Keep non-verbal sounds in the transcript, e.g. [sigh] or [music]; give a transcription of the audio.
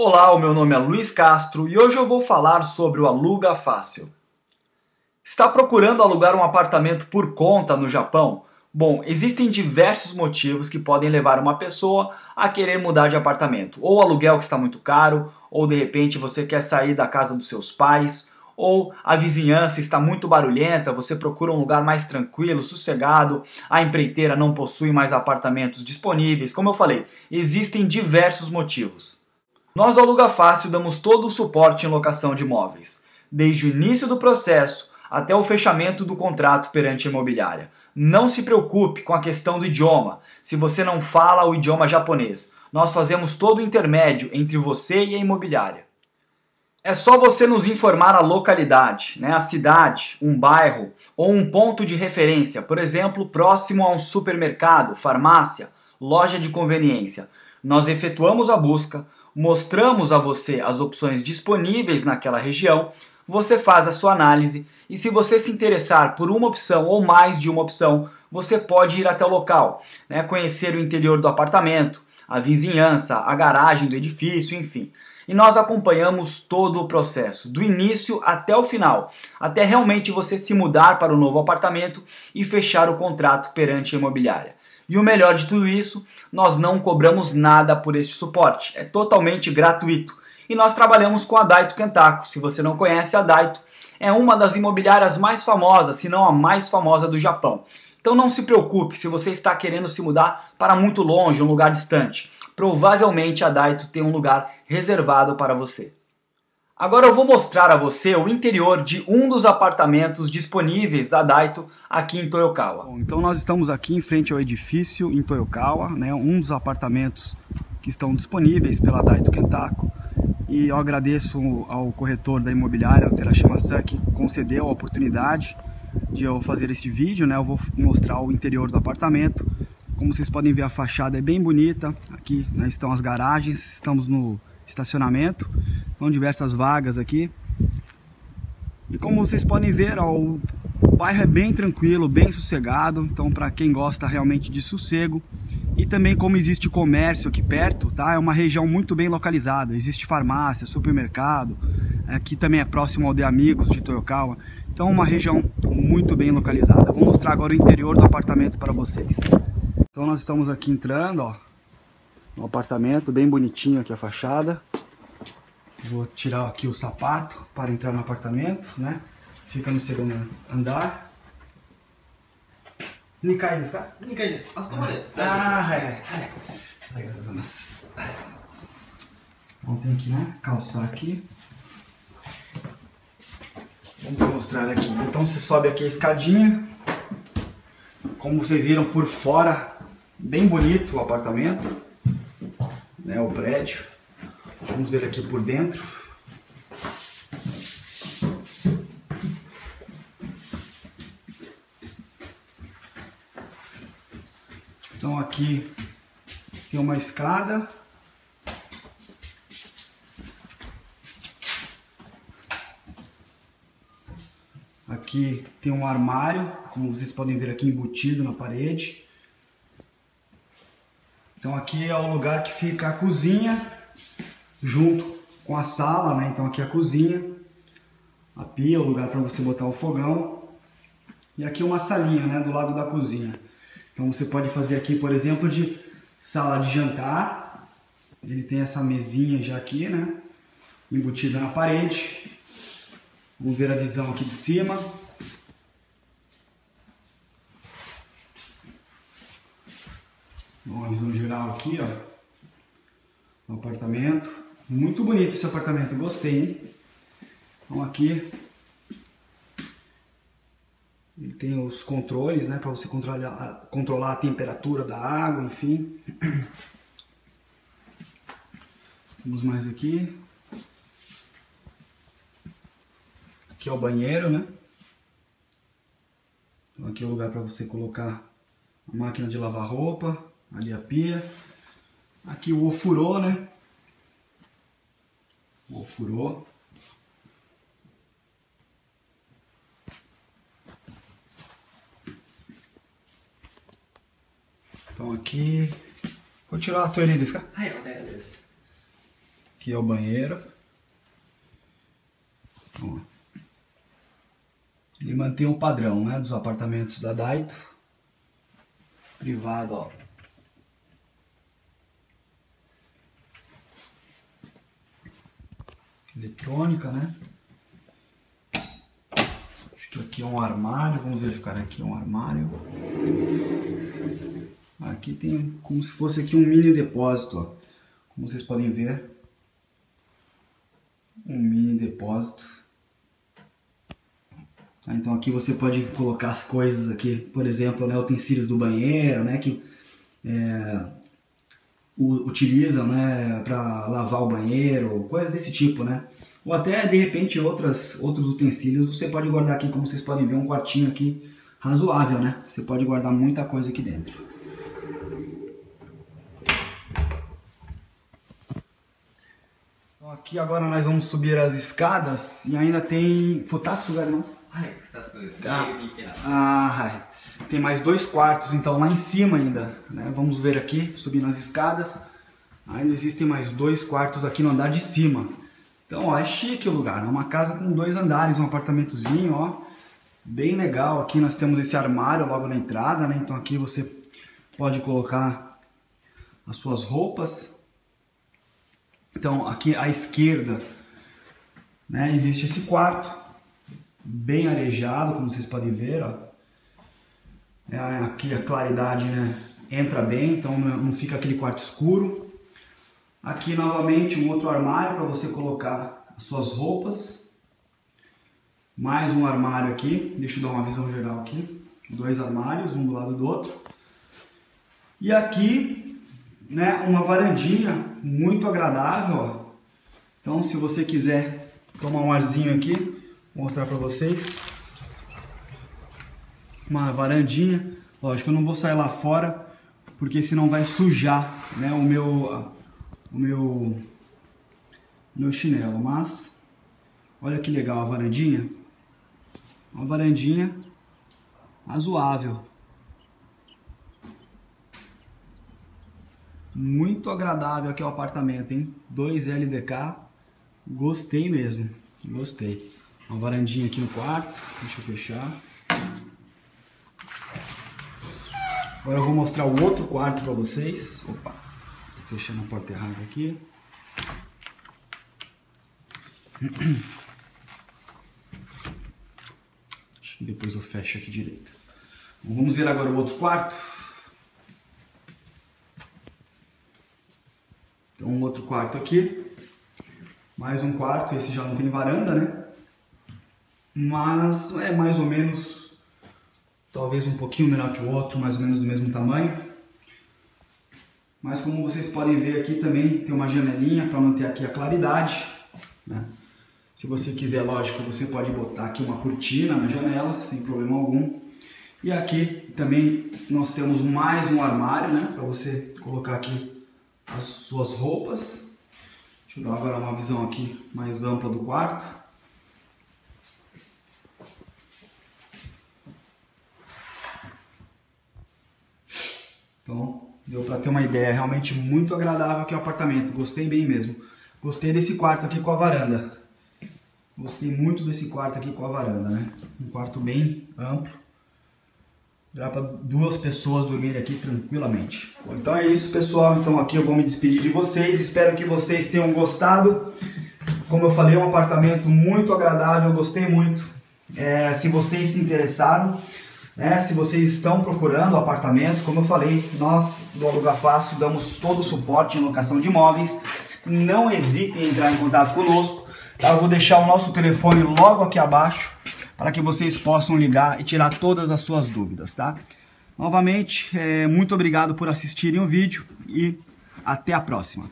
Olá, o meu nome é Luiz Castro e hoje eu vou falar sobre o Aluga Fácil. Está procurando alugar um apartamento por conta no Japão? Bom, existem diversos motivos que podem levar uma pessoa a querer mudar de apartamento. Ou o aluguel que está muito caro, ou de repente você quer sair da casa dos seus pais, ou a vizinhança está muito barulhenta, você procura um lugar mais tranquilo, sossegado, a empreiteira não possui mais apartamentos disponíveis. Como eu falei, existem diversos motivos. Nós do Aluga Fácil damos todo o suporte em locação de imóveis, desde o início do processo até o fechamento do contrato perante a imobiliária. Não se preocupe com a questão do idioma, se você não fala o idioma japonês. Nós fazemos todo o intermédio entre você e a imobiliária. É só você nos informar a localidade, né, a cidade, um bairro ou um ponto de referência, por exemplo, próximo a um supermercado, farmácia, loja de conveniência. Nós efetuamos a busca, mostramos a você as opções disponíveis naquela região, você faz a sua análise e se você se interessar por uma opção ou mais de uma opção, você pode ir até o local, né, conhecer o interior do apartamento, a vizinhança, a garagem do edifício, enfim. E nós acompanhamos todo o processo, do início até o final, até realmente você se mudar para o novo apartamento e fechar o contrato perante a imobiliária. E o melhor de tudo isso, nós não cobramos nada por este suporte, é totalmente gratuito. E nós trabalhamos com a Daito Kentaku. Se você não conhece a Daito, é uma das imobiliárias mais famosas, se não a mais famosa do Japão. Então não se preocupe se você está querendo se mudar para muito longe, um lugar distante. Provavelmente a Daito tem um lugar reservado para você. Agora eu vou mostrar a você o interior de um dos apartamentos disponíveis da Daito aqui em Toyokawa. Bom, então nós estamos aqui em frente ao edifício em Toyokawa, né, um dos apartamentos que estão disponíveis pela Daito Kentaku. E eu agradeço ao corretor da imobiliária, o Terashima-san, que concedeu a oportunidade de eu fazer esse vídeo. Né, eu vou mostrar o interior do apartamento. Como vocês podem ver, a fachada é bem bonita. Aqui né, estão as garagens, estamos no estacionamento. São diversas vagas aqui. E como vocês podem ver, ó, o bairro é bem tranquilo, bem sossegado. Então, para quem gosta realmente de sossego. E também como existe comércio aqui perto, tá? É uma região muito bem localizada. Existe farmácia, supermercado. Aqui também é próximo ao De Amigos de Toyokawa. Então, uma região muito bem localizada. Vou mostrar agora o interior do apartamento para vocês. Então, nós estamos aqui entrando, ó, no apartamento, bem bonitinho aqui a fachada. Vou tirar aqui o sapato para entrar no apartamento, né? Fica no segundo andar. 2階ですか ?2 階です。あそこまで。ああ、はいはい。はい。ありがとうございます。Bom, tem que né, calçar aqui. Vamos mostrar aqui. Então você sobe aqui a escadinha. Como vocês viram por fora, bem bonito o apartamento, né, o prédio. Vamos ver aqui por dentro. Então aqui tem uma escada. Aqui tem um armário, como vocês podem ver aqui embutido na parede. Então aqui é o lugar que fica a cozinha junto com a sala, né? Então aqui é a cozinha, a pia, o lugar para você botar o fogão. E aqui uma salinha, né, do lado da cozinha. Então você pode fazer aqui, por exemplo, de sala de jantar. Ele tem essa mesinha já aqui, né, embutida na parede. Vamos ver a visão aqui de cima. Uma visão geral aqui, ó. O apartamento. Muito bonito esse apartamento, gostei, hein? Então aqui ele tem os controles, né, para você controlar, controlar a temperatura da água, enfim. Vamos mais aqui. Aqui é o banheiro, né? Então aqui é o lugar para você colocar a máquina de lavar roupa, ali a pia. Aqui o ofurô, né? furou. Então aqui, vou tirar a toalhinha desse cara. Aqui é o banheiro. Ele mantém o padrão né, dos apartamentos da Daito. Privado, ó. Eletrônica, né? Acho que aqui é um armário. Vamos verificar aqui é um armário. Aqui tem como se fosse aqui um mini depósito, ó. Como vocês podem ver, um mini depósito. Tá, então aqui você pode colocar as coisas aqui, por exemplo, né, utensílios do banheiro, né, que é, utilizam né, para lavar o banheiro, coisas desse tipo, né? Ou até de repente outras, outros utensílios você pode guardar aqui, como vocês podem ver, um quartinho aqui razoável, né? Você pode guardar muita coisa aqui dentro. Então, aqui agora nós vamos subir as escadas e ainda tem Futatsu Garimasu. Ah, tem mais dois quartos então lá em cima ainda. Né? Vamos ver aqui, subindo as escadas. Ainda existem mais dois quartos aqui no andar de cima. Então, ó, é chique o lugar. É uma casa com dois andares, um apartamentozinho, ó. Bem legal. Aqui nós temos esse armário logo na entrada, né? Então aqui você pode colocar as suas roupas. Então, aqui à esquerda, né, existe esse quarto, bem arejado, como vocês podem ver, ó. É, aqui a claridade, né, entra bem, então não fica aquele quarto escuro. Aqui novamente um outro armário para você colocar as suas roupas. Mais um armário aqui, deixa eu dar uma visão geral aqui. Dois armários, um do lado do outro. E aqui né, uma varandinha muito agradável. Ó. Então, se você quiser tomar um arzinho aqui, vou mostrar para vocês. Uma varandinha. Lógico, eu não vou sair lá fora, porque senão vai sujar né, o meu o meu meu chinelo. Mas olha que legal a varandinha. Uma varandinha razoável. Muito agradável aqui o apartamento, hein? 2 LDK. Gostei mesmo. Gostei. Uma varandinha aqui no quarto. Deixa eu fechar. Agora eu vou mostrar o outro quarto para vocês. Opa, fechando a porta errada aqui. [clears throat] Acho que depois eu fecho aqui direito. Vamos ver agora o outro quarto. Então, um outro quarto aqui. Mais um quarto, esse já não tem varanda, né? Mas é mais ou menos, talvez um pouquinho menor que o outro, mais ou menos do mesmo tamanho. Mas como vocês podem ver aqui também tem uma janelinha para manter aqui a claridade. Né? Se você quiser, lógico, você pode botar aqui uma cortina na janela, sem problema algum. E aqui também nós temos mais um armário, né? Para você colocar aqui as suas roupas. Deixa eu dar agora uma visão aqui mais ampla do quarto. Então, deu para ter uma ideia realmente muito agradável aqui o apartamento. Gostei bem mesmo. Gostei desse quarto aqui com a varanda. Gostei muito desse quarto aqui com a varanda, né? Um quarto bem amplo. Dá para duas pessoas dormirem aqui tranquilamente. Bom, então é isso, pessoal. Então aqui eu vou me despedir de vocês. Espero que vocês tenham gostado. Como eu falei, é um apartamento muito agradável, gostei muito. É, se vocês se interessaram, né, se vocês estão procurando apartamento, como eu falei, nós do Aluga Fácil damos todo o suporte em locação de imóveis. Não hesitem em entrar em contato conosco. Tá? Eu vou deixar o nosso telefone logo aqui abaixo para que vocês possam ligar e tirar todas as suas dúvidas, tá? Novamente, é, muito obrigado por assistirem o vídeo e até a próxima.